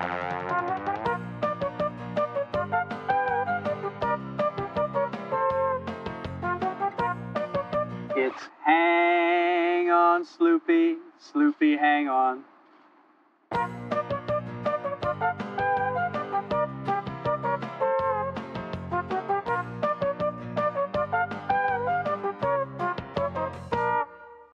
It's hang on, Sloopy, Sloopy, hang on.